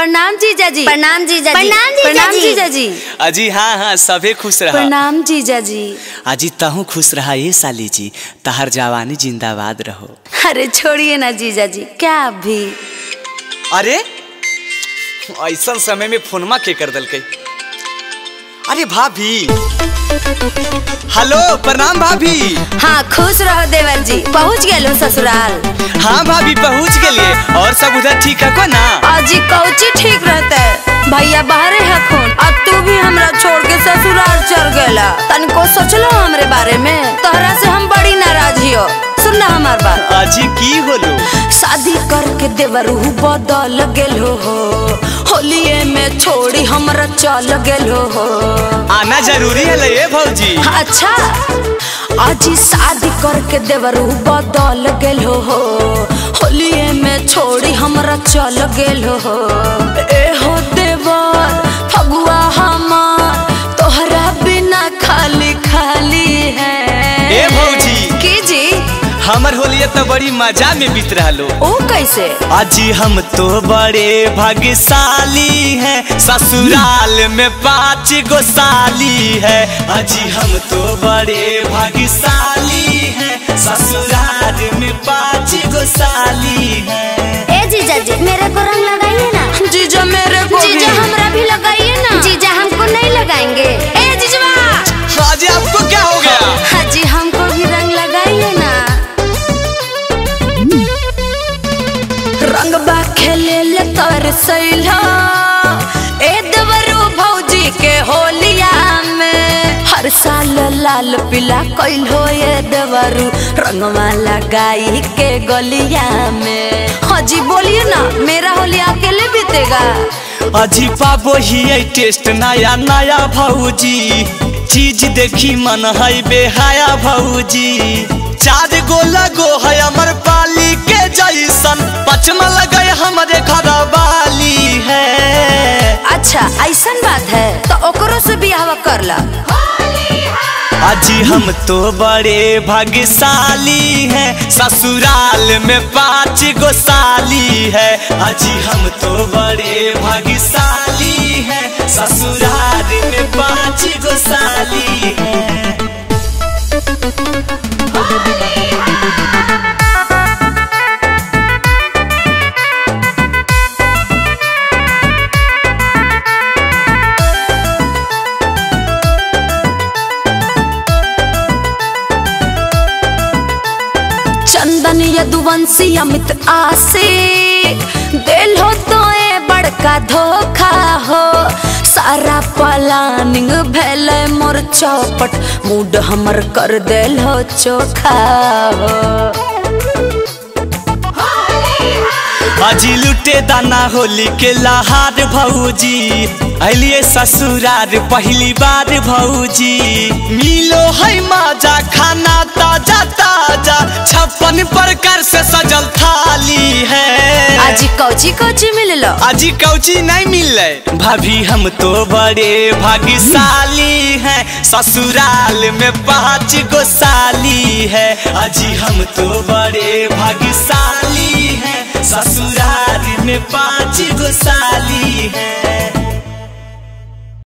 प्रणाम जीजा। जी प्रणाम जीजा जी प्रणाम जीजा। प्रणाम जी जीजा। जी अजी हाँ हाँ सभे खुश रहा। प्रणाम जीजा। जी अजी तहू खुश रहा ये साली जी। तहर जवानी जिंदाबाद रहो। अरे छोड़िए ना जीजा। जी क्या अभी भी। अरे ऐसा समय में फोनमा के कर दल अरे भाभी। हेलो प्रणाम भाभी। हाँ खुश रहो देवर जी। पहुँच गए ससुराल। हाँ भाभी पहुँच गए और सब उधर ठीक है को ना? अजी कौची ठीक रहता? है भैया बाहरे है खून। अब तू भी हमरा छोड़ के ससुराल चल गेला। तनिको सोचलो हमरे बारे में। तोहरा से हम बड़ी नाराज़ हियो। सुन ना हमार बात। अजी की होलो? शादी करके देवरू बदल गेलो हो। छोड़ी हमरा चल गेलो हो। आना ज़रूरी है ये भौजी। अच्छा आज शादी करके देवरू बदल गेलो हो। होलिये में छोड़ी हमरा चल गेलो हो। हमर होलिया तो बड़ी मज़ा में बीत रहा लो ओ कैसे? अजी हम तो बड़े भाग्यशाली हैं। ससुराल में पाँच गो साली है। अजी हम तो बड़े भाग्यशाली हैं। ससुराल में पाँच गो साली है। ए जीजा जी मेरे को रंग तर सैला। ए देवरू भौजी के होलिया में। हर साल लाल पीला कैल हो ये देवरू, रंगवा लगाई के गलिया में। हाजी बोलिए ना, मेरा होली अकेले बीतेगा। अजी पाबो ही टेस्ट, नया नया भौजी। चीज़ देखी मन है बेहाया भौजी। चार गो लगो है अमर पाली के जैसन। पचमा लगे हमारे है। अच्छा ऐसा बात है तो ओकरो से बियाह कर ला। अजी हम तो बड़े भाग्यशाली हैं। ससुराल में पाँच गो साली है। अजी हम तो बड़े भाग्यशाली हैं। ससुराल में पाँच गो साली चंदन यदुवंशी अमित आसे। दिल हो तो ए बड़का धोखा हो। सारा प्लानिंग भेल मोर चौपट। मूड हमर कर दिल हो चोखा हो। अजी लुटे दाना होली के लहार भौजी। अलिए ससुरार पहली बार भौजी। मिलो है मज़ा खाना ताज़ा ताज़ा। छप्पन प्रकार से सजल थाली है। आज कौची कौची मिललो? अजी कौची नहीं मिले भाभी हम तो बड़े भाग्यशाली हैं। ससुराल में पाँच गो साली है। अजी हम तो बड़े भाग्यशाली ससुराल में पाँच गो साली है।